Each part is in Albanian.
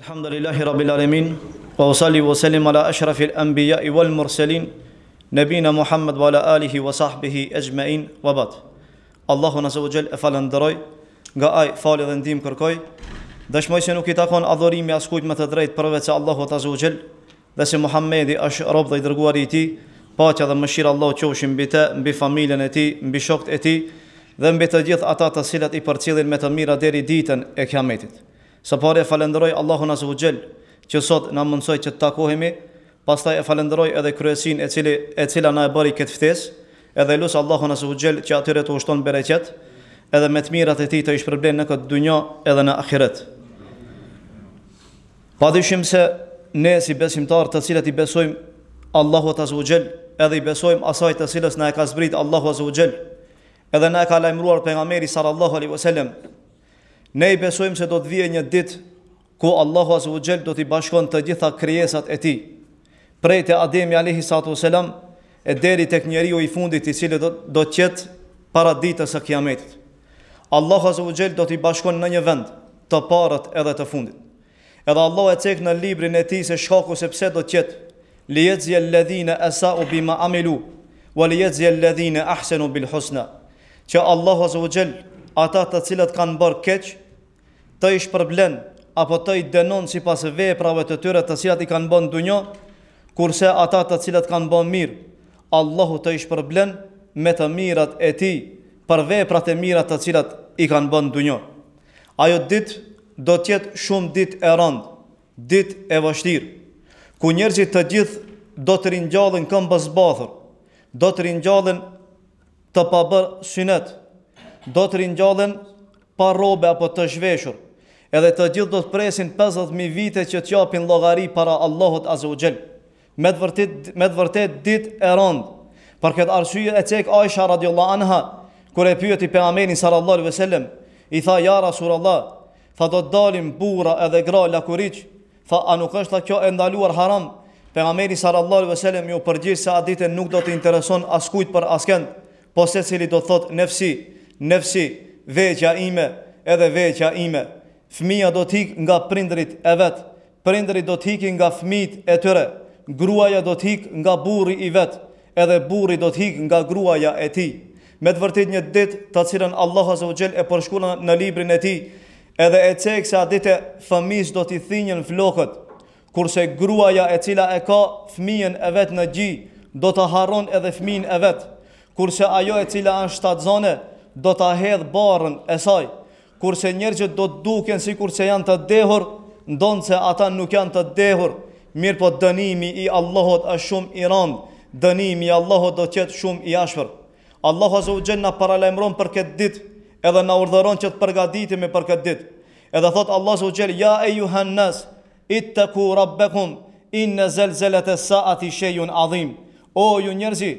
Alhamdulillahi Rabbil Alemin Wa usali wa salim ala ashrafil anbiya i wal murselin Nebina Muhammed wa ala alihi wa sahbihi exhmein wa bad Allahun Azze ve Xhel e falënderoj Nga Ai falje dhe ndihmë kërkoj Dëshmoj se nuk i takon adhurimi askujt me të drejtë përveç se Allahut Azze ve Xhel Dhe se Muhammedi është rob dhe i dërguari i Tij Paqja dhe mëshira e Allahut qofshin mbi të, mbi familjen e tij, mbi shokët e tij Dhe mbi të gjithë ata të cilët i përcjellin me të mira deri ditën e kiametit Së pari e falënderoj Allahun Azze ve Xhel që sot na mundësoi që të takohemi, pastaj e falënderoj edhe Kryesinë e cili e cila na e bëri këtë ftesë, edhe lus Allahun Azze ve Xhel që atyre t'u shton bereqet, edhe me të mirat e tij t'i shpërblen në këtë dynja edhe në ahiret. Pa dyshim se ne si besimtarë të cilët i besojmë Allahut Azze ve Xhel, edhe i besojmë asaj të cilës na e ka zbrit Allahu Azze ve Xhel, edhe na e ka lajmëruar pejgamberi sallallahu alejhi ve selem. Ne i besojmë se do të vijë një ditë ku Allahu Azza wa Jall do t'i bashkon të gjitha krijesat e Tij, prej te Ademi alejhi salatu vesselam e deri tek njeriu i fundit i cili do do të jetë para ditës së Kiametit. Allahu Azza wa Jall do t'i bashkon në një vend të parët edhe të fundit. Edhe Allahu e cek në librin e tij se shkaku se pse do të jetë, Liyajzi alladhina asa'u bima amilu wa liyajzi alladhina ahsanu bil husna, që Allahu azza wa jall ata të cilët kanë bërë keq t'i shpërblen apo t'i dënon sipas veprave të tyre të cilat i kanë bërë në dunja, kurse ata të cilët kanë bërë mirë, Allahu t'i shpërblen me të mirat e tij për veprat e mira të cilat i kanë bërë në dunja. Ajo ditë Do të jetë shumë ditë e rëndë, ditë e vështirë, ku njerëzit të gjithë do të ringjallen këmbëzbathur, do të ringjallen të pabërë synet, do të ringjallen pa rrobe apo të zhveshur, edhe të gjithë do të presin pesëdhjetë mijë vite që të japin llogari para Allahut Azza wa Jall. Me të vërtetë, me të vërtetë ditë e rëndë. Për këtë arsye e cek Aisha radhiyallahu anha kur e pyeti pejgamberin sallallahu alaihi wasallam, i tha ja Rasulullah, tha do të dalim burra edhe gra lakuriq, tha a nuk është kjo e ndaluar haram? Pejgamberi sallallahu alaihi wasallam iu përgjigj se atë ditë nuk do t'i intereson askujt për askënd, po secili do të thotë nefsi, nefsi, vetja ime, edhe vetja ime. Fëmija do të ikë nga prindërit e vet, Prindërit do të ikin nga fëmijët e tyre, gruaja do të ikë nga burri i vet, edhe burri do të ikë nga gruaja e tij. Me të vërtetë një ditë të cilën Allahu Azza wa Jell e përshkruan në librin e Tij, edhe e cek se atë ditë fëmijës do t'i thinjën flokët, kurse gruaja e cila e ka fëmijën e vet në gji do ta harron edhe fëmijën e vet, kurse ajo e cila është shtatzënë do ta hedhë barrën e saj, Kurse njerëzit do të duken sikur se janë të dehur, ndonëse ata nuk janë të dehur, mirëpo dënimi i Allahut është shumë i randë, dënimi i Allahut do të jetë shumë i ashpër. Allahu Azza wa Jall na paralajmëron për këtë ditë, edhe na urdhëron që të përgatitemi për këtë ditë. Edhe thotë Allahu Azza wa Jall, "Ya ayyuhan nas, ittaqu rabbakum, inna zalzalata as-sa'ati shay'un 'azim." O ju njerëzi,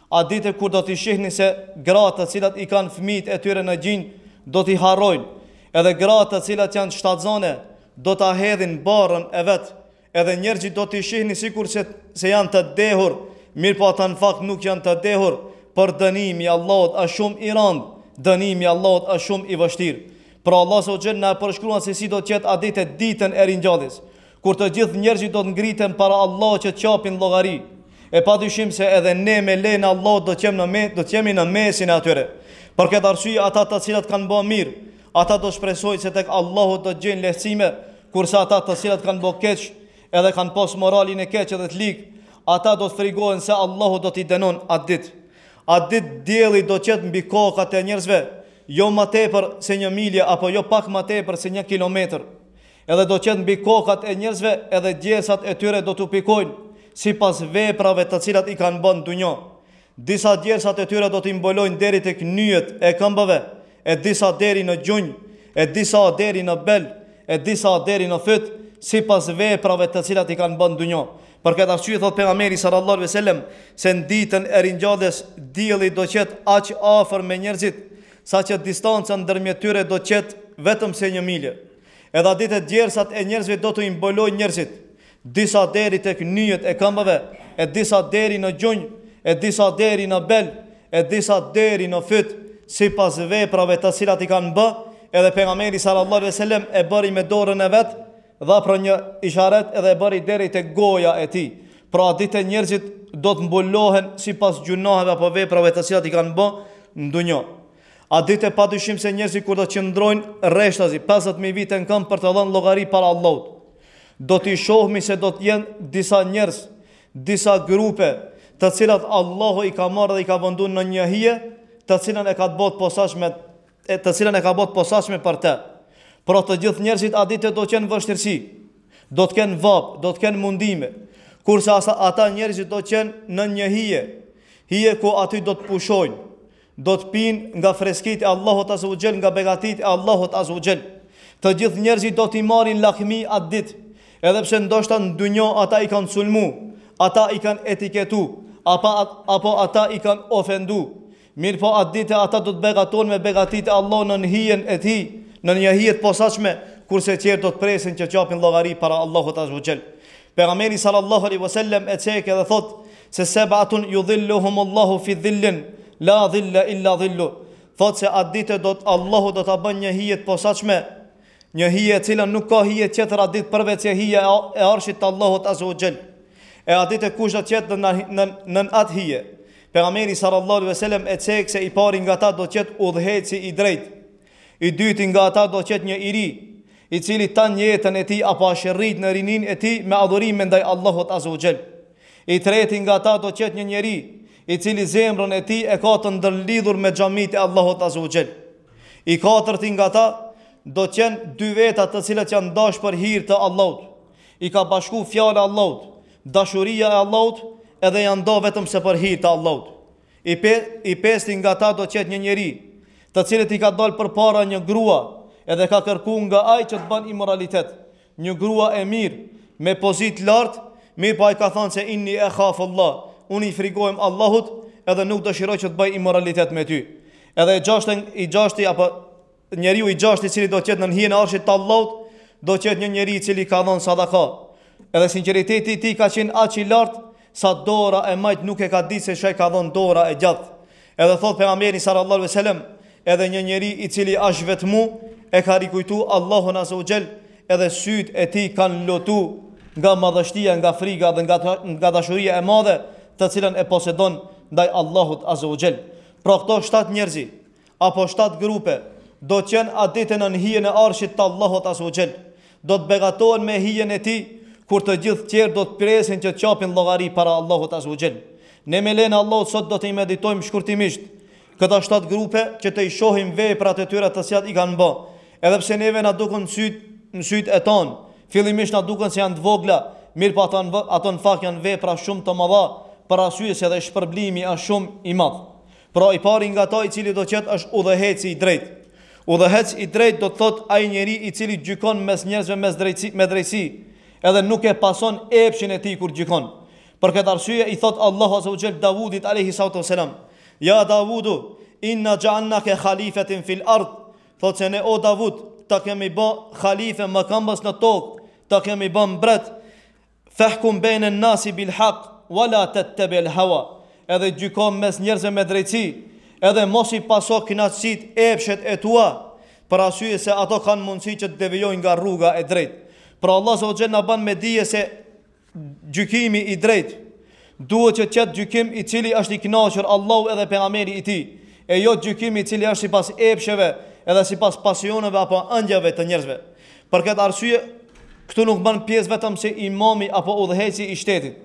A dite kur do t'i shihni se gratë të cilat i kanë fëmijët e tyre në gjinj do t'i harrojnë, edhe gratë të cilat janë shtatzane do ta hedhin barrën e vet, edhe njerëzit do t'i shihni sikur se se janë të dehur, mirëpo ata në fakt nuk janë të dehur, por dënimi i Allahut është shumë i randë, dënimi i Allahut është shumë i vështirë. Pra Allahu azza wa xhel na e përshkruan se si do të jetë a dite ditën e ringjalljes. Kur të gjithë njerëzit do të ngriten para Allahut që të japin llogari, e pa dyshim se edhe ne me lejen e Allahut do t'jemi në me, do të jemi në mesin e atyre. Për këtë arsye ata të cilët kanë bo mirë, ata do shpresojnë se tek Allahu do të gjejnë lehtësime, kurse ata të cilët kanë bo keq, edhe kanë pas moralin e keq edhe të lig, ata do të frigohen se Allahu do t'i dënon atë ditë. Atë ditë dielli do të jetë mbi kokat e njerëzve, jo ma tepër se një milje apo jo pak ma tepër se një kilometër. Edhe do t'jetë mbi kokat e njerëzve edhe djersat e tyre do t'u pikojnë sipas veprave të cilat i kanë bë në dunjo. Disa djersat e tyre do t'i mbulojnë deri tek nyjet e këmbëve, e disa deri në gjunjë, e disa deri në bel, e disa deri në fyt, sipas veprave të cilat i kanë bë në dunjo. Për këtë arsye thotë pejgamberi sallallahu alejhi ve sellem se në ditën e ringjalljes dielli do t'jetë aq afër me njerëzit, saqë distanca ndërmjet tyre do t'jetë vetëm se një milje. Edhe a dite djersat e njerëzve do t'i mbulojnë njerëzit, disa deri tek nyjet e këmbëve, e disa deri në gjunjë, e disa deri në bel, e disa deri në fyt, sipas veprave të cilat i kanë bë, edhe Pejgamberi sallallahu alejhi ve selem e bëri me dorën e vet, dha pra një isharet edhe e bëri deri tek goja e tij. Pra a dite njerëzit do të mbulohen sipas gjynaheve apo veprave të cilat i kanë bë në dunjo. A dite pa dyshim se njerëzit kur do të qëndrojnë rreshtazi pesëdhjetë mijë vite në këmbë për të dhënë llogari para Allahut, do t'i shohmi se do të jenë disa njerëz, disa grupe, të cilat Allahu i ka marrë dhe i ka vendu në një hije, të cilën e ka bo të posaçme, e të cilën e ka bo të posaçme për të. Pra të gjithë njerëzit a dite do të kenë vështirësi, do të kenë vapë, do të kenë mundime, kurse asa, ata njerëzit do të jenë nën një hije, hije ku aty do të pushojnë, Do të pinë nga freskitë e Allahut azza wa xhel, nga begatitë e Allahut azza wa xhel. Të gjithë njerëzit do t'i marrin lakmi atë ditë, edhe pse ndoshta në dynjë ata i kanë sulmu, ata i kanë etiketu, apo apo ata i kanë ofendu. Mirëpo atë ditë ata do të begatohen me begatitë e Allahut nën hijen e Tij, në një hije të posaçme, kurse tjerët do të presin që t'japin llogari para Allahut azza wa xhel. Pejgamberi sallallahu alaihi wasallam e cek edhe thotë se seb'atun yudhilluhumullahu fi dhillin la dhilla illa dhillu. Thotë se atë ditë do të Allahu do ta bën një hije të posaçme, një hije e cila nuk ka hije tjetër atë ditë përveç se hija e arshit të Allahut azza wa xhel. E atë ditë kush do të jetë në në në atë hije? Pejgamberi sallallahu alaihi wasallam e cek se i pari nga ta do të jetë udhëheqsi i drejtë. I dyti nga ata do të jetë një i ri, i cili tanë jetën e tij apo asht rritë në rininë e tij me adhurime ndaj Allahut azza wa xhel. I treti nga ata do të jetë një njeri, i cili zemrën e tij e ka të ndërlidhur me xhamitë e Allahut azza wa xhel. I katërti nga ata do të jenë dy veta të cilët janë dashtë për hir të Allahut. I ka bashku fjala e Allahut, dashuria e Allahut edhe janë nda vetëm se për hir të Allahut. I pe, i pesti nga ta do të jetë një njeri, të cilit i ka dalë përpara një grua edhe ka kërku nga ai që të bën imoralitet. Një grua e mirë, me pozitë të lartë, mirëpo ai ka thënë se inni ekhafullah, unë i frigohem Allahut edhe nuk dëshiroj që të bëj imoralitet me ty. Edhe i gjashti, i gjashti apo Njeriu i gjashtë i cili do të jetë nën hijen e arshit të Allahut, do të jetë një njeri i cili ka dhënë sadaka. Edhe sinqeriteti i tij ka qenë aq i lartë sa dora e majt nuk e ka ditë se çka ka dhënë dora e djathtë. Edhe thot pejgamberi sallallahu alejhi we sellem, edhe një njeri i cili asht vetmu e ka rikujtu Allahun azza wa xhel, edhe syt e tij kanë lotu nga madhështia, nga friga dhe nga nga dashuria e madhe, të cilën e posedon ndaj Allahut azza wa xhel. Pra këto shtat njerëzi apo shtatë grupe, do të jenë atë ditë nën hijen e Arshit të Allahut azza wa xhel. Do të begatohen me hijen e Tij, kur të gjithë tjerët do të presin që të japin llogari para Allahut azza wa xhel. Ne me lejen e Allahut sot do t'i meditojmë shkurtimisht këto shtatë grupe që t'i shohim veprat e tyre të cilat i kanë bë. Edhe pse neve na duken në syt, në syt e ton, fillimisht na duken se janë të vogla, mirëpo ato ato në fakt janë vepra shumë të mëdha, për arsye se edhe shpërblimi është shumë i madh. Pra i pari nga ta i cili do të jetë është udhëheqsi i drejtë. Udhëheqës i drejtë do të thotë ai njeri i cili gjykon mes njerëzve mes drejtësi, me drejtësi, edhe nuk e pason epshin e tij kur gjykon. Për këtë arsye i thotë Allahu azza wa xhel Davudit alejhi salatu wa selam, Ja Davudu, inna xhealnake khalifetin fil ard, thotë se ne o Davud, ta kemi bë halife mëkëmbës në tokë, ta kemi bë mbret, Fahkum bejnen nasi bil hak, wala tettebiil hawa, edhe gjyko mes njerëzve me drejtësi, edhe mos i paso kënaqësitë epshet e tua, për arsye se ato kanë mundësi që të devijojnë nga rruga e drejtë. Pra Allah Azza wa Jall na bën me dije se gjykimi i drejtë Duhet që të jetë gjykim i cili është i kënaqur Allahu edhe pejgamberi i tij, e jo gjykim i cili është sipas epsheve edhe sipas pasioneve apo ëndjeve të njerëzve. Për këtë arsye këtu nuk bën pjesë vetëm si imami apo udhëheqësi i shtetit,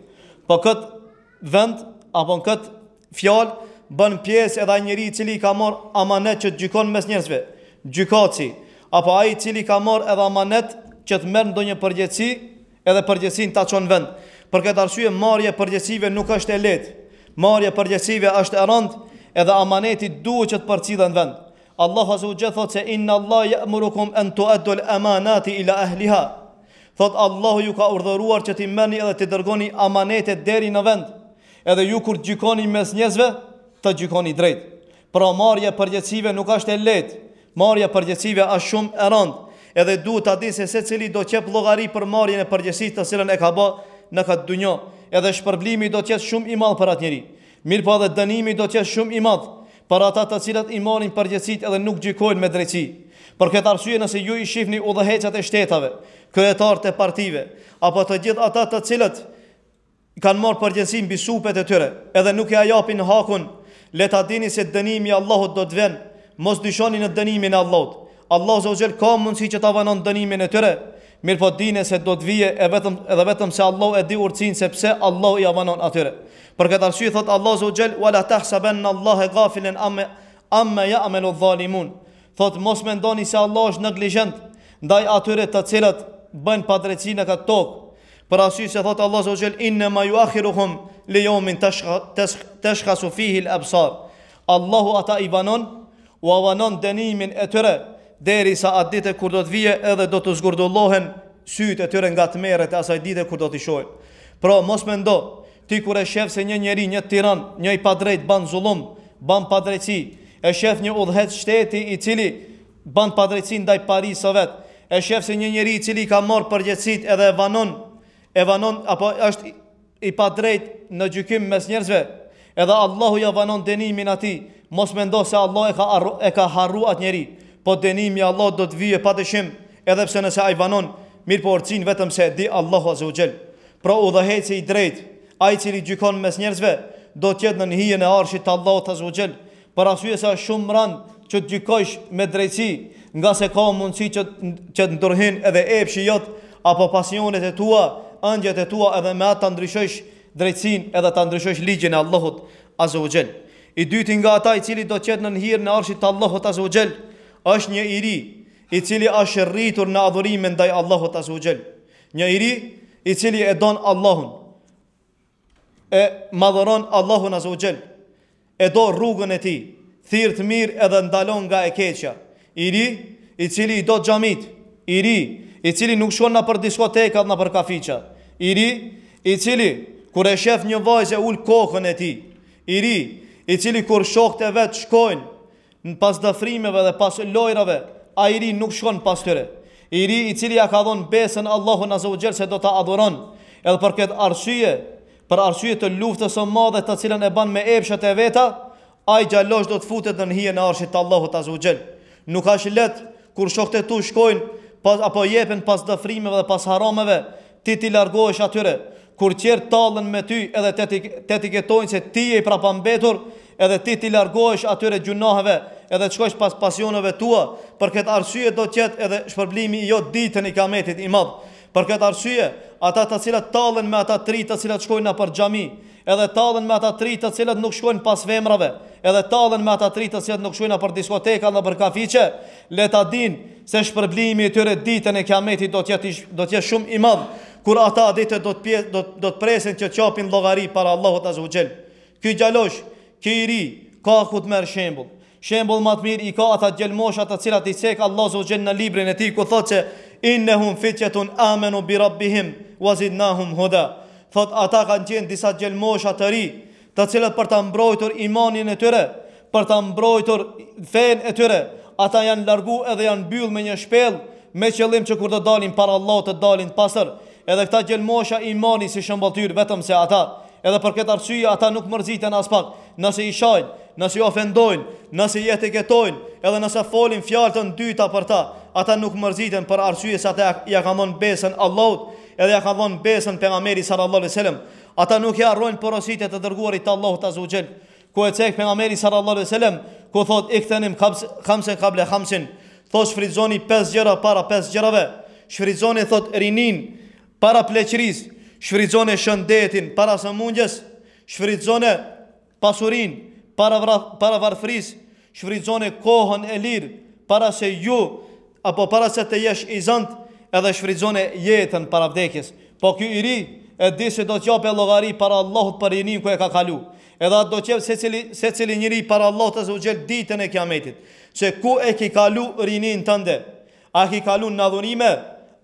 po në këtë vend apo në këtë fjalë bën pjesë edhe ai njeri i cili i ka marrë amanet që të gjykon mes njerëzve, gjykatësi, apo ai i cili ka marrë edhe amanet që të merr ndonjë përgjegjësi Edhe përgjegjësinë ta çon në vend. Për këtë arsye marrja e përgjegjësive nuk është e lehtë. Marrja e përgjegjësive është e rëndë, edhe amaneti duhet që të përcillet në vend. Allahu azza wa jall thotë se inna Allah ya'murukum an tu'addu al-amanati ila ahliha. Thotë Allahu ju ka urdhëruar që t'i merrni edhe t'i dërgoni amanetet deri në vend. Edhe ju kur gjykoni mes njerëzve, të gjykoni drejt. Pra marrja e përgjegjësive nuk është e lehtë, marrja e përgjegjësive është shumë e rëndë, edhe duhet ta dinë se secili do të jep llogari për marrjen e përgjegjësisë të cilën e ka bë në këtë dunja, edhe shpërblimi do të jetë shumë i madh për atë njeri, mirëpo edhe dënimi do të jetë shumë i madh për ata të cilët i marrin përgjegjësitë edhe nuk gjykojnë me drejtësi. Për këtë arsye nëse ju i shihni udhëheqësat e shteteve, kryetarët e partive, apo të gjithë ata të cilët, kanë marrë përgjegjësi mbi supet e tyre edhe nuk ia japin hakun le ta dini se dënimi i Allahut do të vjen mos dyshoni në dënimin e Allahut Allahu azza wa xhel ka mundësi që ta vonon dënimin e tyre mirëpo dini se do të vije, vetëm edhe vetëm se Allahu e di urtësinë se pse Allahu ia vonon atyre për këtë arsye thotë Allahu azza wa xhel wala tahsabanna Allaha ghafilan amma amma ya'malu adh-dhalimun thotë mos mendoni se Allahu është neglizhent ndaj atyre të cilët bëjnë padrejtësi në këtë tokë Për arsye se thotë Allahu azza wa jall innama yu'akhiruhum li yawmin tashkhasu fihi al-absar. Allahu ata i vanon, ua vanon dënimin e tyre derisa atë dite kur do të vije edhe do t'u zgurdullohen sytë e tyre nga tmerret e asaj dite kur do t'i shohin. Pra mos mendo, ti kur e shef se një njeri, një tiran, një i padrejtë ban zullum, ban padrejtësi, e shef një udhëheqës shteti i cili Ban padrejtësi ndaj parisë së vet. E shef se një njeri i cili i ka marrë përgjegjësitë edhe e vanon, e vanon apo është i padrejtë në gjykim mes njerëzve. Edhe Allahu ja vanon dënimin atij. Mos mendo se Allahu e ka arru, e ka harru atë njeri, po dënimi i Allahut do të vijë padyshim, edhe pse nëse ai vanon, mirëpo urtësinë vetëm se e di Allahu azze u xhel. Pra udhëheqësi i drejtë, ai i cili gjykon mes njerëzve, do të jetë nën hijen e arshit të Allahut azze u xhel. Për arsye se është shumë rëndë që të gjykojsh me drejtësi, ngase ka mundësi që që të ndërhyjnë edhe epshi jot apo pasionet e tua, ëndjet e tua edhe me atë ta ndryshojsh drejtësinë edhe ta ndryshojsh ligjin e Allahut azza wa xhel. I dyti nga ata i cili do të jetë nën hijen e Arshit të Allahut azza wa xhel është një i ri, i cili është rritur në adhurime ndaj Allahut azza wa xhel. Një i ri i cili e don Allahun, e madhëron Allahun Azza wa Jall, e do rrugën e tij, thirr të mirë edhe ndalon nga e keqja. I ri, i cili i do xhamitë, i ri, i cili nuk shkon nëpër diskoteka, nëpër kafiça, i ri, i cili kur e shef një vajzë e ul kokën e tij, i ri, i cili kur shokët e vet shkojnë Pas dëfrimeve dhe pas lojrave, ai i ri nuk shkon pas tyre. I ri i cili ja ka dhonë besën Allahut azza wa xhel se do ta adhuron, edhe për këtë arsye, për arsye të luftës së madhe të cilën e ban me epshet e veta, ai djalosh do të futet nën hijen e Arshit të Allahut azza wa xhel. Nuk ashtë lehtë, kur shokët e tu shkojnë, pas, apo jepen pas dëfrimeve dhe pas harameve, Ti t'i largohesh atyre, kur tjerët tallen me ty edhe t'etiketojnë se ti je i prapambetur, edhe ti t'i largohesh atyre gjynaheve edhe të shkosh pas pasioneve tua, për këtë arsye do të jetë edhe shpërblimi i jot ditën e Kiametit i madh. Për këtë arsye, ata të cilët tallen me ata të rinj të cilët shkojnë nëpër xhami, Edhe tallen me ata të rinj të cilët nuk shkojnë pas femrave, edhe tallen me ata të rinj të cilët nuk shkojnë nëpër diskoteka apo nëpër kafiqe, le ta dinë se shpërblimi i tyre ditën e Kiametit do të jetë i do të jetë shumë i madh, kur atë ditë do të pje do të do të presin që të japin llogari para Allahut Azza wa Jell. Ky djalosh, ky i ri, ka ku të merr shembull. Shembull ma të mirë i ka ata djelmosha të cilat i cek Allahu azza wa xhel në librin e tij ku thotë se innehum fitjetun amenu bi rabbihim wa zidnahum huda. Thotë ata kanë qenë disa djelmosha të ri, të cilët për ta mbrojtur imanin e tyre, për ta mbrojtur fenë e tyre, ata janë largu edhe janë mbyllë në një shpellë me qëllim që kur të dalin para Allahut të dalin të pastër. Edhe këta djelmosha i marrin si shëmbëlltyrë vetëm se ata Edhe për këtë arsye ata nuk mërziten aspak, nëse i shajnë, nëse i ofendojnë, nëse i etiketojnë, edhe nëse folin fjalë të ndyta për ta, ata nuk mërziten për arsye se ata ja kanë dhënë besën Allahut, edhe ja kanë dhënë besën pejgamberit sallallahu alaihi wasallam. Ata nuk i harrojnë porositë e të dërguarit të Allahut azza wa xhel. Ku e cek pejgamberi sallallahu alaihi wasallam, ku thot igtenim khamsen qabla khamsin, thot shfrytzoni pesë gjëra para pesë gjërave. Shfrytzoni thot rininë, Para pleqërisë, shfrytëzoni shëndetin, para sëmundjes, shfrytëzoni pasurinë, para para varfërisë, shfrytëzoni kohën e lirë, para se ju apo para se të jesh i zënt, edhe shfrytëzoni jetën para vdekjes. Po ky i ri e di se do të japë llogari para Allahut për rininë ku e ka kalu. Edhe do të jep secili secili njeri para Allahut azza wa xhel ditën e Kiametit, se ku e ke kalu rininë tënde. A ki kalu në adhurime,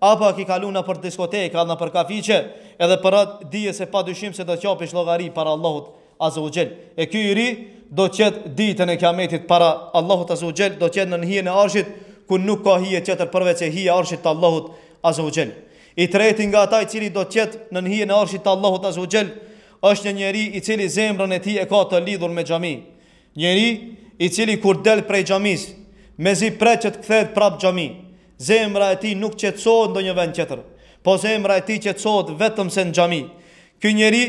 apo a ki kalu nëpër diskoteka e nëpër kafiqe, edhe për atë dije se padyshim se do të japish llogari para Allahut azze u xhel. E ky i ri do të jetë Ditën e Kiametit para Allahut azze u xhel, do të jetë nën hijen e Arshit, ku nuk ka hije tjetër përveçse hija e Arshit të Allahut azze u xhel. I treti nga ata i cili do të jetë nën hijen e Arshit të Allahut azze u xhel është një njeri i cili zemrën e tij e ka të lidhur me xhami. Njeri i cili kur del prej xhamisë, mezi pret që të kthehet prapë në xhami, zemra e tij nuk qetësohet ndonjë vend tjetër, po zemra e tij qetësohet vetëmse në xhami. Ky njeri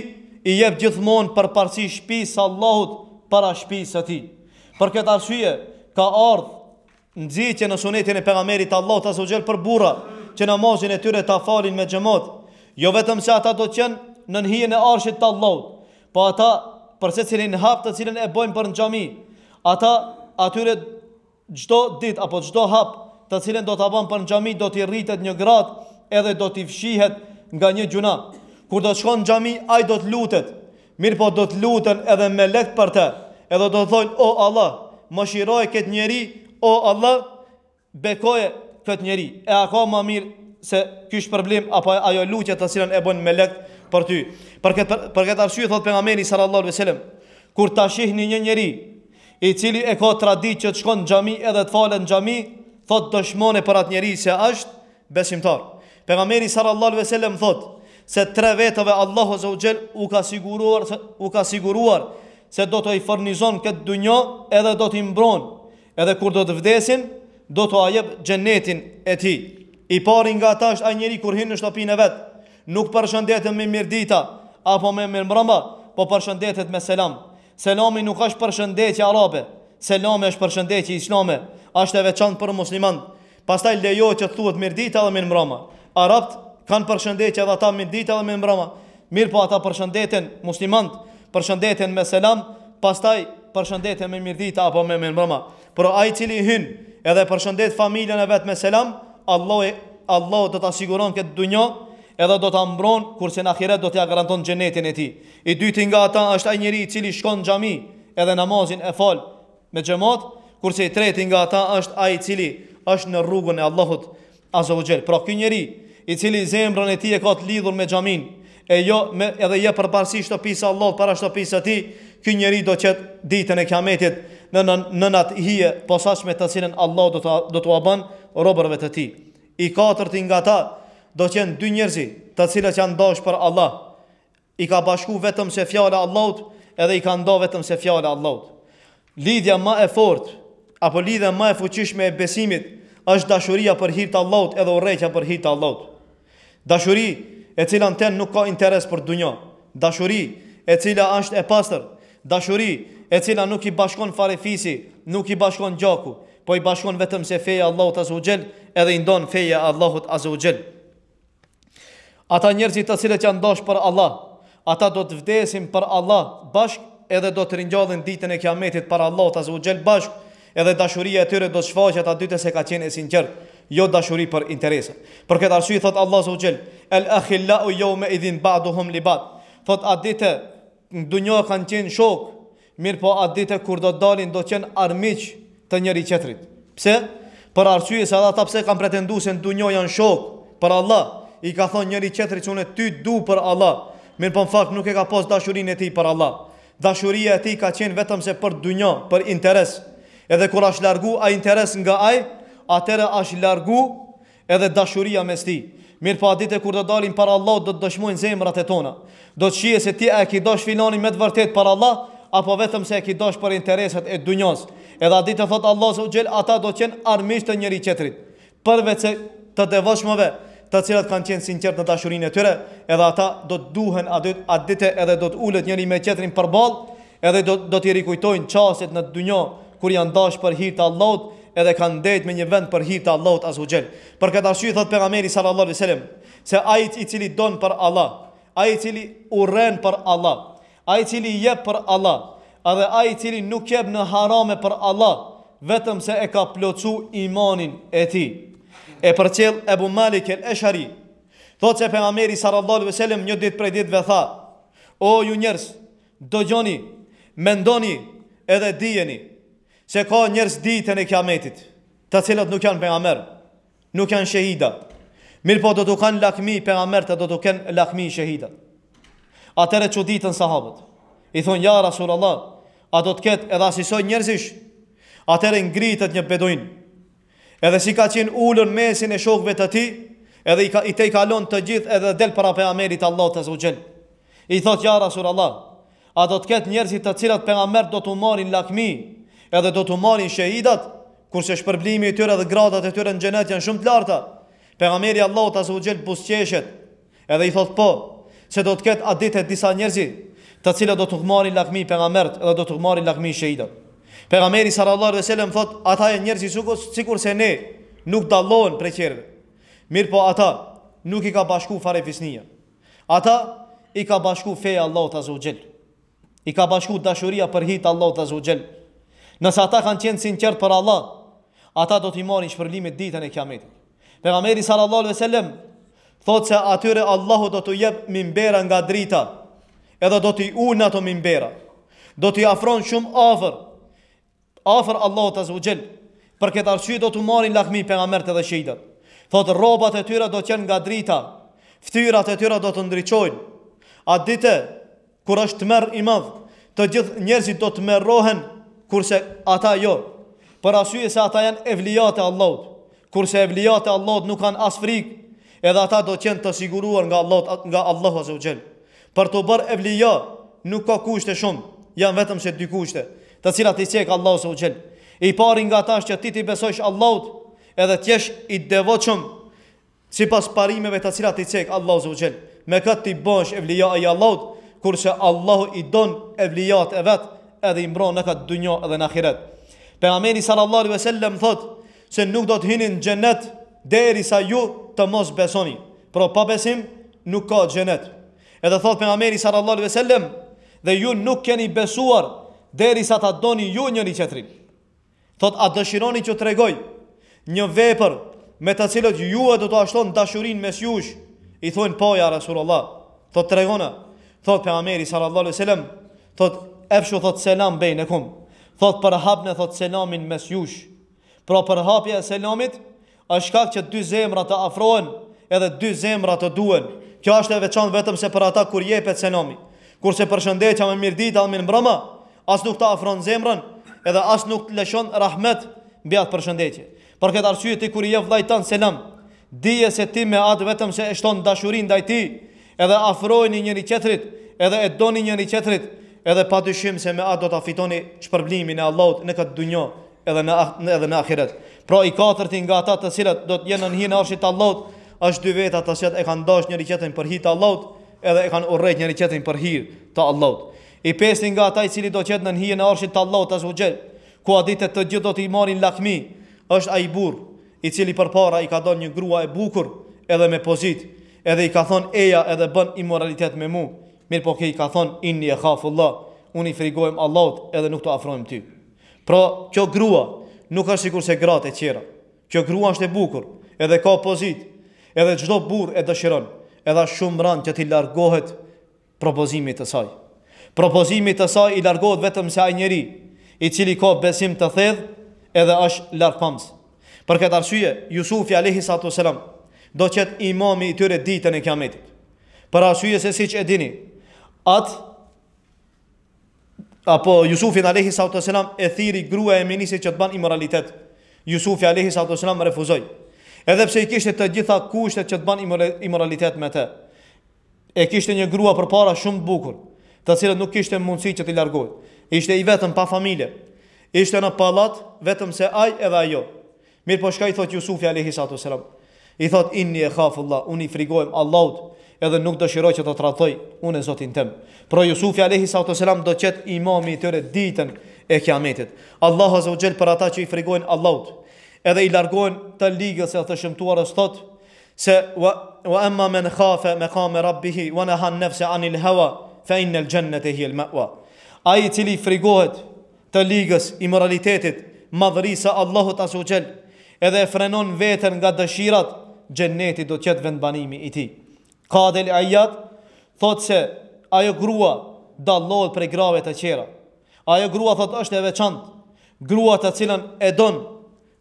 i jep gjithmonë përparësi shpisë së Allahut para shpisë së tij. Për këtë arsye ka ardhur. Nxitje në sunetin e Pejgamberit të Allahut azza wa xhel për burrat që namazin e tyre ta falin me xhamat. Jo vetëm se ata do të jenë nën hijen e arshit të Allahut, po ata për secilin hap të cilin e bëjnë për në xhami, ata atyre çdo ditë apo çdo hap të cilin do ta bën për në xhami do t'i rritet një gradë edhe do t'i fshihet nga një gjynah. Kur do të shkon në xhami, ai do të lutet, Mirëpo do të luten edhe melektë për të, edhe do të thonë, O Allah, mëshiroje këtë njeri, O Allah, bekoje këtë njeri. E a ka më mirë se ky shpërblim apo ajo lutje të cilën e bëjnë melektë për ty? Për këtë për këtë arsye thotë pejgamberi sallallahu alaihi wasallam, kur ta shihni një njeri i cili e ka traditë që të shkon në xhami edhe të falet në xhami, thotë dëshmoni për atë njeri se është Besimtar. Pejgamberi sallallahu alejhi ve sellem thotë se tre vetëve Allahu azza wa xhel u ka siguruar se u ka siguruar se do t'i furnizon këtë dunja edhe do t'i mbron. Edhe kur do të vdesin, do t'ua jep xhenetin e tij. I pari nga ata është ai njeri kur hyn në shtëpinë e vet, nuk përshëndetet me mirdita apo me mirëmbrëma, po përshëndetet me selam. Selami nuk është përshëndetje arabe, selami është përshëndetje islame, është e veçantë për muslimanë. Pastaj lejohet që të thuhet mirëdita dhe mirëmbrëma. Arabët kanë përshëndetje edhe ata mirëdita edhe mirëmbrëma. Mirëpo ata përshëndeten muslimanët përshëndeten me selam, pastaj përshëndeten me mirëdita apo me mirëmbrëma. Por ai i cili hyn edhe e përshëndet familjen e vet me selam, Allahu Allahu do ta siguron këtë dunja edhe do ta mbron kurse në ahiret do t'ia garanton xhenetin e tij. I dyti nga ata është ai njeri i cili shkon në xhami edhe namazin e fal me xhamat, kurse i treti nga ata është ai i cili është në rrugën e Allahut Azza wa Jall. Pra ky njeri, i cili zemrën e tij e ka të lidhur me xhamin, edhe jep përparësi shtëpisë së Allahut para shtëpisë së tij, ky njeri do të jetë ditën e Kiametit në në në nat hije posaçme të cilën Allahu do t'ua bën robërve të tij. I katërti nga ta do të jenë dy njerëzi, të cilët janë dashur për Allah, I ka bashku vetëm se fjala Allahut edhe i ka nda vetëm se fjala Allahut. Lidhja ma e fort, apo lidhja ma e fuqishme e besimit, është dashuria për hir të Allahut edhe urrejtja për hir të Allahut. Dashuri e cila në ten nuk ka interes për dunja. Dashuri e cila është e pastër. Dashuri e cila nuk i bashkon farefisi, nuk i bashkon gjaku, po i bashkon vetëm se feja Allahut Azza wa Jall edhe i ndon feja Allahut Azza wa Jall. Ata njerëzit të cilët janë dashtë për Allah, ata do të vdesin për Allah bashkë edhe do të ringjallen ditën e Kiametit para Allahut Azza wa Jall bashkë, edhe dashuria e tyre do të shfaqet aty se ka qenë e sinqertë, jo dashuri për interesa. Për këtë arsye thotë Allahu Azza wa Jall, El-akhillau yawma idhin ba'duhum li ba'd. Thotë atë ditë N'dunja kanë qenë shokë, mirëpo atë ditë kur do të dalin do të jenë armiq të njëri tjetrit. Pse? Për arsye se ata pse kanë pretendu se n'dunja janë shokë, për Allah, i ka thonë njëri tjetrit se unë ty du për Allah, mirëpo n'fakt nuk e ka pas dashurinë e tij për Allah. Dashuria e tij ka qenë vetëm se për dunja, për interes. Edhe kur asht largu ai interes nga ai, atëherë asht largu edhe dashuria mes tij, mirëpo atë ditë kur do dalin para Allahut do të dëshmojnë zemrat e tona, do të shihet se ti a e ki dashtë filanin me të vërtetë për Allah apo vetëm se e ki dashtë për interesat e dunjas, edhe atë ditë thotë Allahu azza wa xhel ata do të jenë armiq të njëri tjetrit, përveçse të devotshmëve, të cilat kanë qenë sinqertë në dashurinë e tyre, edhe ata do të duhen atë ditë edhe do të ulet njëri me tjetrin përballë, Edhe do, do t'i rikujtojnë çastet në dynjo, kur janë dashtë për hir të Allahut, edhe kanë ndejtë me një vend për hir të Allahut Azza wa Jall. Për këtë arsye, thotë Pejgamberi sallallahu alai sallam, se ai i cili don për Allah, ai i cili urren për Allah, ai i cili jep për Allah, edhe ai i cili nuk jep në harame për Allah, vetëm se e ka plotsu imanin e tij. E përcjell Ebu Malik el Eshari, thotë se Pejgamberi sallallahu alai sallam një ditë prej ditëve tha, o ju njerëz, Dëgjoni, mendoni edhe dijeni se ka njerëz ditën e Kiametit, të cilët nuk janë pejgamber, nuk janë shehida. Mirpo do t'u kanë lakmi pejgamberët, do t'u kenë lakmi shehida. Atëherë çuditen sahabët. I thonë ja Rasulullah, a do të ketë edhe asisoj njerëzish? Atëherë ngritet një beduin Edhe si ka qenë ulur n'mesin e shokëve të tij, edhe i, ka, i tejkalon të gjithë edhe del para pejgamberit Allahu azza wa xhel. I thot ja Rasulullah, a do të ketë njerëzit të cilët pejgamberët do t'u marrin lakmi, edhe do t'u marrin shehidat, kurse shpërblimi i tyre dhe gradat e tyre në xhenet janë shumë të larta. Pejgamberi Allahut azza wa xhel buzqeshet Edhe i thotë po, se do të ketë atë dite disa njerëzi, të cilët do t'u marrin lakmi pejgamberët dhe do t'u marrin lakmi shehidët. Pejgamberi sallallahu alejhi we selem thotë, ata janë njerëz sikur sikurse ne, nuk dallohen prej tjerëve. Mirëpo ata nuk i ka bashku farefisnia. Ata i ka bashku feja e Allahut azza wa xhel. i ka bashku dashuria për hir të Allahut azza wa xhel. Nëse ata kanë qenë të sinqertë për Allah, ata do t'i marrin shpërblimet ditën e Kiametit. Pejgamberi sallallahu alejhi wasallam thotë se atyre Allahu do t'u jep mimbera nga drita, edhe do t'i ulë n'ato mimbera. Do t'i afron shumë afër afër Allahut azze wa xhel. Për këtë arsye do t'u marrin lakmi pejgamberët dhe shehidët. Thotë rrobat e tyre do të jenë nga drita, fytyrat e tyre do të ndriçojnë. Atë ditë, kur është tmerr i madh, të gjithë njerëzit do të tmerrohen, kurse ata jo. Për arsye se ata janë evlijat e Allahut. Kurse evlijat e Allahut nuk kanë as frikë, edhe ata do të jenë të siguruar nga Allahu azze wa xhel. Për t'u bërë evlija nuk ka kushte shumë, janë vetëm se dy kushte, të cilat i cek Allahu azza wa jall. I pari nga ata është që ti t'i besojsh Allahut edhe të jesh i devotshëm sipas parimeve të cilat i cek Allahu azza wa jall. Me këtë ti bëhesh evlija i Allahut, kurse Allahu i don evlijat e vet edhe i mbron në këtë dynjë edhe në ahiret. Pejgamberi sallallahu alaihi wasallam thotë, Se nuk do të hyni në Xhenet derisa ju të mos besoni. Pra pa besim nuk ka Xhenet. Edhe thot pejgamberi sallallahu alejhi ve sellem, dhe ju nuk keni besuar derisa ta doni ju njëri tjetrin. Thot a dëshironi që t'ju tregoj një vepër me të cilën juve do t'ua shton dashurinë mes jush? I thonë po ja Rasulullah. Thot tregona. Thot pejgamberi sallallahu alejhi ve sellem, thot efshu thot selam bejnekum. Thot përhapne thot selamin mes jush. Pra përhapja e selamit është shkak që dy zemra të afrohen edhe dy zemra të duhen. Kjo është e veçantë vetëm se për ata kur jepet selami. Kurse përshëndetja me mirëditë dhe mirëmbrëma, as nuk ta afron zemrën, edhe as nuk të lëshon rahmet mbi atë përshëndetje. Për këtë arsye ti kur i jep vllait tënd selam, dije se ti me atë vetëm se e shton dashurinë ndaj tij, Edhe afroheni njëri tjetrit, edhe e doni njëri tjetrin, edhe pa dyshim se me atë do ta fitoni shpërblimin e Allahut në këtë dunjë edhe në edhe në ahiret. Pra i katërti nga ata të cilët do të jenë në hijen e arshit të Allahut, është dy veta të cilët e kanë dashur njëri tjetrin për hir të Allahut, edhe e kanë urrejt njëri tjetrin për hir të Allahut. I pesti nga ata i cili do të jetë në hijen e arshit të Allahut azza wa jall, ku atë ditë të gjithë do t'i marrin lakmi, është ai burrë i cili përpara i ka dalë një grua e bukur edhe me pozitë, Edhe i ka thonë eja edhe bën imoralitet me mu, mirëpo ky i ka thonë inni ekhafullah, unë i frigohem Allahut edhe nuk t'u afrohem ty. Pra, kjo grua nuk është sikurse gratë e tjera. Kjo grua është e bukur, edhe ka pozitë, edhe çdo burrë e dëshiron, edhe është shumë rand që t'i largohet propozimit të saj. Propozimit të saj i largohet vetëm se ai njeri, i cili ka besim të thellë, edhe është largpamës. Për këtë arsye, Jusufi alejhi salatu selam do të jetë imami i tyre ditën e Kiametit. Për arsye se siç e dini, atë apo Jusufin alayhi salatu wasalam e thirri gruaja e ministrit që të bën imoralitet. Jusufi alayhi salatu wasalam refuzoi. Edhe pse i kishte të gjitha kushtet që të bën imoralitet me të. E kishte një grua përpara shumë të bukur, të cilën nuk kishte mundësi që t'i largohej. Ishte i vetëm pa familje. Ishte në pallat vetëm se ai edhe ajo. Mirëpo çka i thotë Jusufi alayhi salatu selam. I thotë inni ekhafullah, unë i frigohem Allahut, edhe nuk dëshiroj që të tradhtoj unë Zotin tem. Pra Jusufi alayhi salatu selam do të jetë imami i tyre ditën e Kiametit. Allahu azza wa jall për ata që i frigohen Allahut, edhe i largohen të ligës e të shëmtuarës thotë Se wa wa amma man khafa maqama rabbihi wa naha an-nafsa 'anil hawa fa innal jannata hiya al-ma'wa. Ai i cili frigohet të ligës, imoralitetit, madhërisë së Allahut azza wa jall, edhe e frenon veten nga dëshirat, xheneti do të jetë vendbanimi i tij. Qadi Iyad thotë se ajo grua dallohet prej grave të tjera. Ajo grua thotë është e veçantë, grua të cilën e don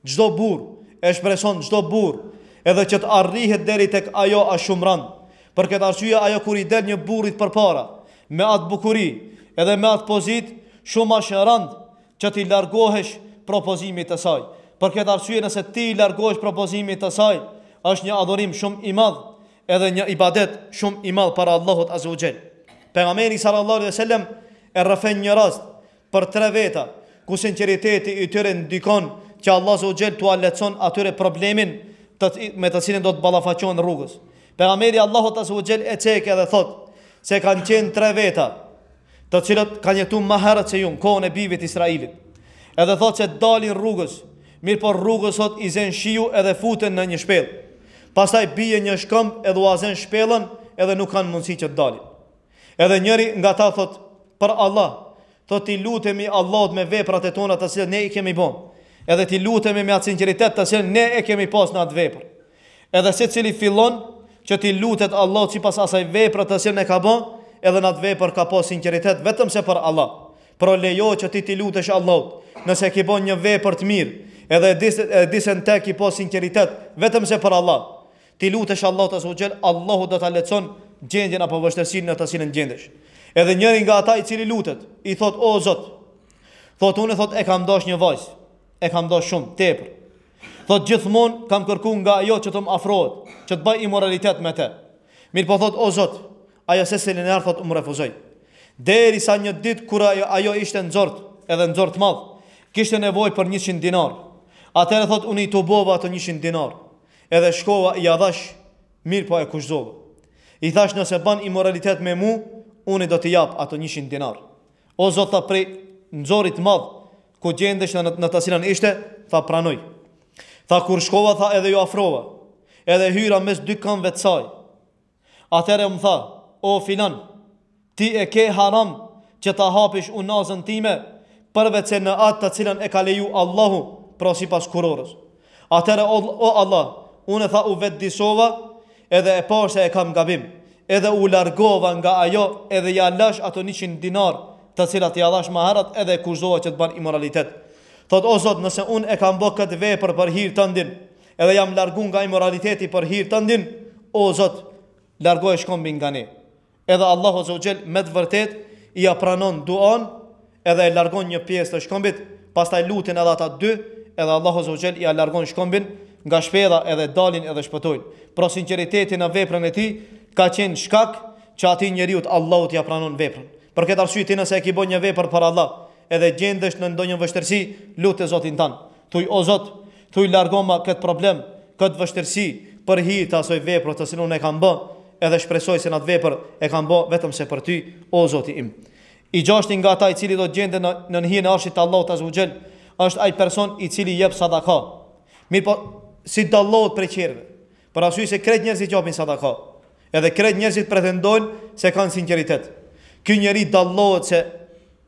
Çdo burrë, e shpreson çdo burrë, edhe që të arrihet deri tek ajo asht shumë rëndë. Për këtë arsye ajo kur i del një burrit përpara, me atë bukuri, edhe me atë pozitë, shumë është rëndë që t'i largohesh propozimit të saj. Për këtë arsye nëse ti i largohesh propozimit të saj, është një adhurim shumë i madh, edhe një ibadet shumë i madh para Allahut Azza wa Jell. Pejgamberi sallallahu alejhi ve sellem e rrëfen një rast Për tre veta, ku sinqeriteti i tyre ndikon që Allahu azza wa xhel t'ua lehtëson atyre problemin të, me të cilin do të ballafaqohen rrugës. Pejgamberi i Allahut azza wa xhel e cekë dhe thotë se kanë qenë tre veta, të cilët kanë jetuar më herët se ju në kohën e bijve të Israilit. Edhe thotë se dalin rrugës, mirëpo rrugës sot i zen shiu edhe futen në një shpellë. Pastaj bie një shkëmb edhe ua zen shpellën edhe nuk kanë mundësi që të dalin. Edhe njëri nga ta thotë, Për Allah, thotë t'i lutemi Allahut me veprat e tona të cilat ne i kemi bo, edhe t'i lutemi me atë sinqeritet të cilin ne e kemi pas në atë vepër. Edhe secili fillon që t'i lutet Allahut sipas asaj vepre të cilën e ka bo, edhe në atë vepër ka pas sinqeritet vetëm se për Allah. Pra lejohet që ti t'i lutesh Allahut, nëse e ki bo një vepër të mirë, edhe e din se e ki pas sinqeritet, vetëm se për Allah. T'i lutesh Allahut Azza wa xhel, Allahu do ta lehtëson gjendjen apo vështirësinë në të cilën gjendesh. Edhe njëri nga ata i cili lutet, i thot o Zot. Thot unë thot e kam dash një vajzë. E kam dash shumë tepër. Thot gjithmonë kam kërku nga ajo që të më afrohet, që të bëj imoralitet me të. Mirëpo thot o Zot, ajo se s'e len thot më refuzoi. Derisa një ditë kur ajo, ajo ishte n'zor, edhe n'zor t'madh, kishte nevojë për 100 dinar. Atëherë thot unë i tubova ato 100 dinar. Edhe shkova ia dhash mirëpo e kushtëzova. I thash nëse ban imoralitet me mu, unë do t'i jap ato njëqind dinarë. O zot tha prej zorit të madh ku gjendesh, në të cilën ishte, tha pranoi. Tha kur shkova tha edhe iu afrova, edhe hyra mes dy kamve të saj. Atëherë më tha, O filan, ti e ke haram që ta hapish unazën time, përveçse në atë të cilën e ka leju Allahu, pra sipas kurorës. Atëherë, o, o Allah, unë tha u vetëdijsova edhe e pashë se e kam gabim, edhe u largova nga ajo edhe ia lashë ato njëqind dinarë të cilat ia dhashë më herët edhe e kushtëzova që të ban imoralitet. Thotë, O Zot, nëse unë e kam bo këtë vepër për hir Tëndin, Edhe jam largu nga imoraliteti për hir tëndin, o Zot, largoje shkombin nga ne. Edhe Allahu Azza wa xhel me të vërtetë ia pranon duan edhe e largon një pjesë të shkombit, pastaj luten edhe ata dy, edhe Allahu Azza wa xhel ia largon shkombin nga shpella edhe dalin edhe shpëtojnë. Pra sinqeriteti në veprën e tij ka qenë shkak që atij njeriut Allahu t'ia pranon veprën. Për këtë arsye ti nëse e ki bo një vepër për Allah, edhe gjendesh në ndonjë vështirësi, lute Zotin tënd. Thuj o Zot, Thuj largoma këtë problem, këtë vështirësi për hir të asoj vepre të cilën unë e kam bo, edhe shpresoj se në atë vepër e kam bo vetëm se për ty, o Zoti im. I gjashti nga ata i cili do të gjendet në nën hijen e Arshit të Allahut Azza wa xhel është ai person i cili jep sadaka. Mirëpo si dallohet prej tjerve? Për arsye se krejt njerëzit japin sadaka. Edhe krejt njerëzit pretendojnë se kanë sinqeritet. Ky njeri dallohet se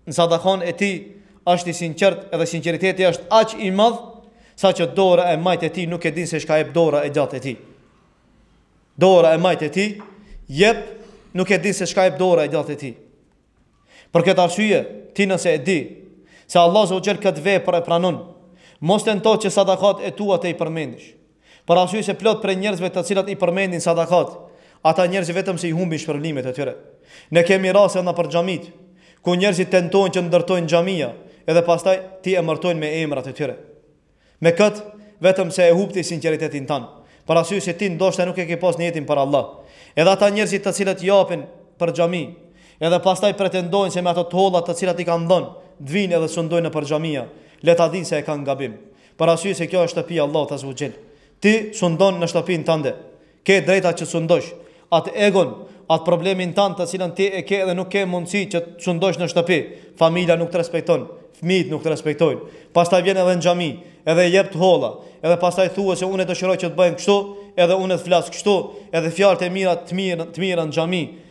Në sadakën e tij është i sinqertë dhe sinqeriteti është aq i madh saqë dora e majtë e tij nuk e din se çka jep dora e djathtë e tij. Dora e majtë e tij jep nuk e din se çka jep dora e djathtë e tij. Për këtë arsye, ti nëse e di se Allahu azza wa xhel këtë vepër e pranon, mos tento që sadakat e tua të i përmendësh. Për arsye se plot prej njerëzve të cilat i përmendin sadakat, ata njerëz vetëm se i humbin shpërblimet e tyre. Ne kemi raste edhe për xhamitë, ku njerëzit tentojnë që të ndërtojnë xhamia, edhe pastaj t'i emërtojnë me emrat e tyre. Me këtë, vetëm se e humb ti sinqeritetin tënd. Për arsye se ti ndoshta nuk e ke pas nijetin për Allah. Edhe ata njerëzit të cilët japin për xhami, edhe pastaj pretendojnë se me ato të holla të cilat i kanë dhënë, të vijnë edhe sundojnë nëpër xhamia, le ta dinë se e kanë gabim. Për arsye se kjo është shtëpi e Allahut azza wa xhel. Ti sundon në shtëpinë tënde. Ke drejta që të sundosh atë egon, atë problemin tënd të cilën ti e ke dhe nuk ke mundësi që të sundosh në shtëpi. Familja nuk të respekton, fëmijët nuk të respektojnë. Pastaj vjen edhe në xhami, edhe i jep të holla, edhe pastaj thua se unë dëshiroj që të bëjmë kështu, edhe unë të flas kështu, edhe fjalët e mia të merren, të merren në xhami.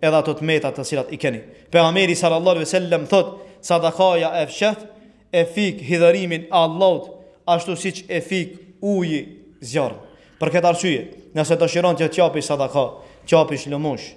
edhe ato të meta të cilat i keni. Pejgamberi sallallahu alejhi ve sellem thotë, sadakaja e fshehtë e fik hidhërimin e Allahut, ashtu siç e fik uji zjarrin. Për këtë arsye, nëse dëshiron të japësh sadaka, japësh lëmoshë.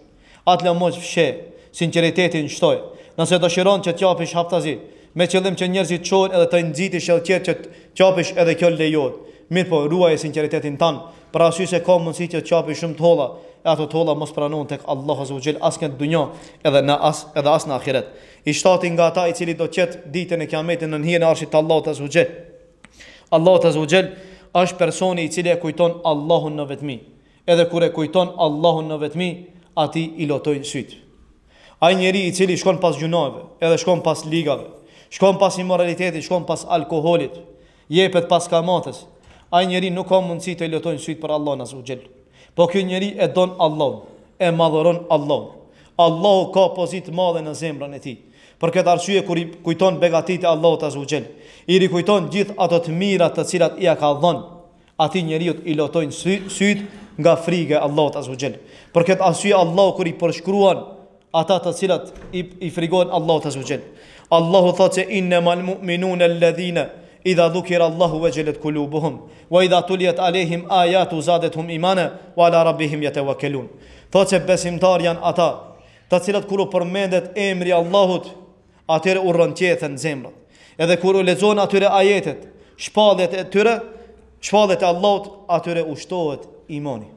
Atë lëmoshë fshihe, sinqeritetin shtoje. Nëse dëshiron të japësh haptazi, me qëllim që njerëzit të shohin edhe të nxitish edhe tjerë që të japësh edhe kjo lejohet. Mirëpo ruaje sinqeritetin tënd, Për arsye se ka mundësi që të japish shumë të holla, e ato të holla mos pranohen tek Allahu Azza wa Jell as në këtë dunja edhe në as edhe as në Ahiret. I shtati nga ata i cili do të jetë Ditën e Kiametit nën hijen e Arshit të Allahut Azza wa Jell. Allahut Azza wa Jell është personi i cili e kujton Allahun në vetmi. Edhe kur e kujton Allahun në vetmi, atij i lotojnë sytë. Ai njeri i cili shkon pas gjynaheve, edhe shkon pas ligave, shkon pas imoralitetit, shkon pas alkoolit, Jepet pas kamatës. Ai njeri nuk ka mundësi t'i lotojnë sytë për Allahun azza wa xhel. Po ky njeri e don Allahun, e madhëron Allahun. Allahu ka pozitë të madhe në zemrën e tij. Për këtë arsye kur i kujton begatitë e Allahut azza wa xhel, i rikujton gjithë ato të mira të cilat ia ka dhënë, atij njeriut i lotojnë sy, sytë nga frika e Allahut azza wa xhel. Për këtë arsye Allahu kur i përshkruan ata të cilët i, i frikohen Allahut azza wa xhel. Allahu thotë se innamal mu'minun alladhina idha dhukira Allahu wajilat qulubuhum wa idha tuliyat alehim ayatu zadathum imana wa ala rabbihim yatawakkalun. Thotë se besimtarë janë ata të cilët kur u përmendet emri Allahut Atyre u rrënqethen zemrat. Edhe kur u lexohen atyre ajetet, shpalljet e tyre, shpalljet e Allahut, atyre u shtohet imani.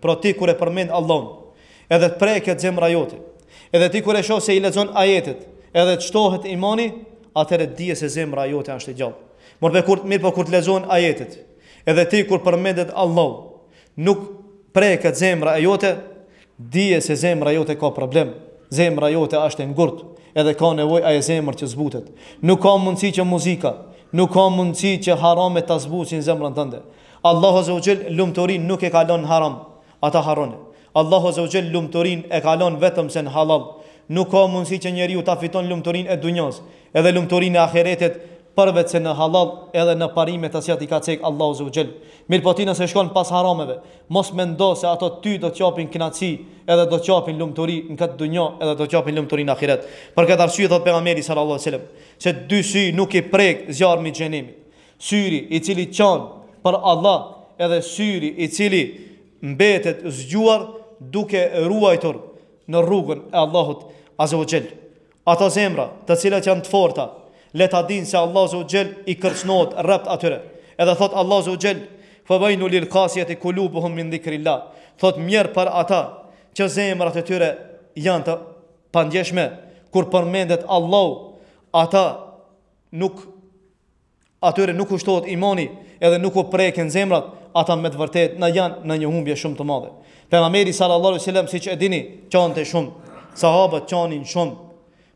Pra ti kur e përmend Allahun, edhe të preket zemra jote. Edhe ti kur e shoh se i lexon ajetet, edhe të shtohet imani, atëherë dije se zemra jote është e gjallë. Mirëpo kur të lexohen ajetet, edhe ti kur përmendet Allahu, nuk preket zemra e jote, Dije se zemra jote ka problem, zemra jote është e ngurtë edhe ka nevojë ajo zemër që zbutet. Nuk ka mundësi që muzika, nuk ka mundësi që haramet ta zbusin zemrën tënde. Allahu Azza wa Jell lumturinë nuk e ka lënë në haram, ata harrojnë. Allahu Azza wa Jell lumturinë e ka lënë vetëm se në hallall. Nuk ka mundësi që njeriu ta fiton lumturinë e dunjos edhe lumturinë e ahiretit përveç se në hallall edhe në parimet të cilat i ka cek Allahu azze wa xhel. Mirëpo ti nëse shkon pas harameve, mos mendo se ato ty do të japin kënaqësi edhe do të japin lumturi në këtë dunja edhe do të japin lumturi në ahiret. Për këtë arsye thotë pejgamberi sallallahu alejhi wasallam se dy sy nuk i prek zjarmi i xhehenemit. Syri i cili qan për Allah edhe syri i cili mbetet zgjuar duke ruajtur në rrugën e Allahut azze wa xhel. Ato zemra, të cilat janë të forta, le ta dinë se Allahu azza wa xhel i kërcënohet rreptë atyre. Edhe thotë Allahu azza wa xhel, "Fa wailul lil qasiyati qulubuhum min dhikrillah." Thotë mjerë për ata që zemrat e tyre janë të pandjeshme kur përmendet Allahu, ata nuk atyre nuk u shtohet imani edhe nuk u preken zemrat, ata me të vërtetë janë në një humbje shumë të madhe. Pejgamberi sallallahu alaihi wasallam siç e dini, qante shumë, sahabët qanin shumë,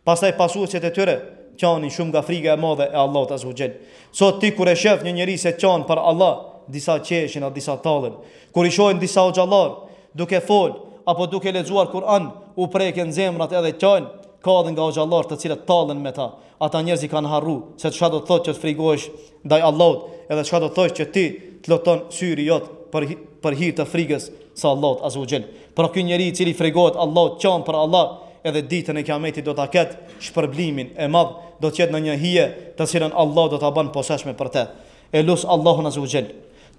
pastaj pasuesit e tyre qanin shumë nga friga e madhe e Allahut azza wa jall. Sot ti kur e shef një njeri se qan për Allah, disa qeshin apo disa tallen. Kur i shohin disa hoxhallar duke fol apo duke lexuar Kur'an, u preken zemrat edhe qajnë, ka edhe nga hoxhallar të cilët tallen me ta. Ata njerëz kanë harru se çka do të thotë që të frigohesh ndaj Allahut edhe çka do të thotë që ti të loton syri jot për për hir të frigës së Allahut azza wa xhel. Pra ky njeri i cili frigohet Allahut qan për Allah edhe ditën e Kiametit do ta ketë shpërblimin e madh, do të jetë në një hije të cilën Allahu do ta bën posaçme për të. E lus Allahun azza wa xhel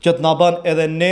që të na bën edhe ne